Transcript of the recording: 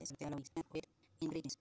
the following ingredients